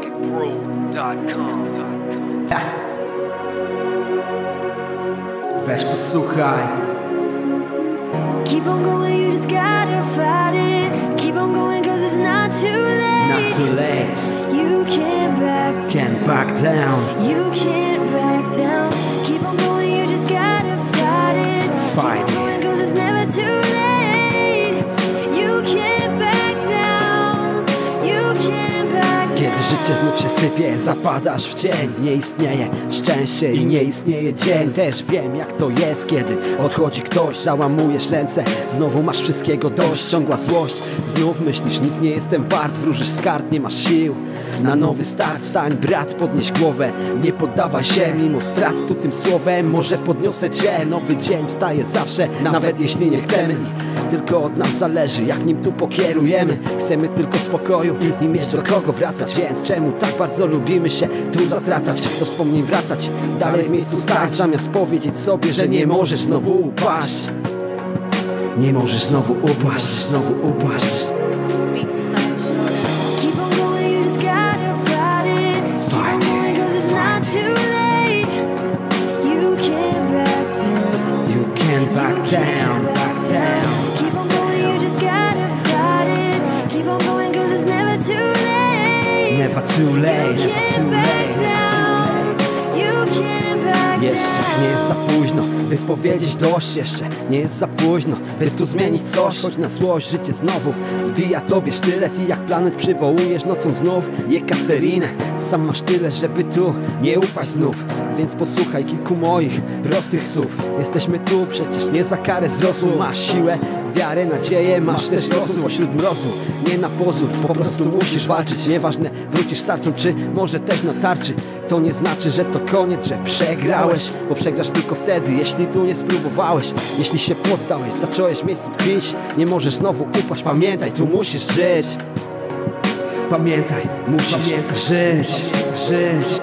RocketPro.com. Weź posłuchaj Keep on going, you just gotta fight it. Keep on going, cause it's not too late. Not too late You can't back down. Can't back down You can't back down. Keep on going, you just gotta fight it. Fight życie znów się sypie, zapadasz w cień. Nie istnieje szczęście i nie istnieje dzień. Też wiem jak to jest, kiedy odchodzi ktoś Załamujesz ręce, znowu masz wszystkiego dość Ciągła złość, znów myślisz nic nie jestem wart Wróżysz z kart, nie masz sił na nowy start stań brat, podnieś głowę. Nie poddawaj się mimo strat tu tym słowem Może podniosę cię, nowy dzień wstaje zawsze Nawet jeśli nie chcemy. Tylko od nas zależy, jak nim tu pokierujemy. Chcemy tylko spokoju i mieć do kogo wracać. Więc czemu tak bardzo lubimy się tu zatracać? Do wspomnień wracać, dalej w miejscu stać Zamiast powiedzieć sobie, że nie możesz znowu upaść. Nie możesz znowu upaść, znowu upaść too late, never too late, Jeszcze nie jest za późno, by powiedzieć dość Jeszcze. Nie jest za późno, by tu zmienić coś. Choć na złość życie znowu wbija tobie sztylet I jak planet przywołujesz nocą znów Jekaterinę Sam masz tyle, żeby tu nie upaść znów. Więc posłuchaj kilku moich prostych słów. Jesteśmy tu przecież nie za karę z losu Masz siłę, wiarę, nadzieję, masz też rozum. Pośród mrozu, nie na pozór Po prostu musisz walczyć, nieważne wrócisz tarczą Czy może też na tarczy. To nie znaczy, że to koniec, że przegrałeś Bo przegrasz tylko wtedy, jeśli tu nie spróbowałeś Jeśli się poddałeś, zacząłeś w miejscu tkwić Nie możesz znowu upaść, pamiętaj, tu musisz żyć. Pamiętaj, musisz żyć, żyć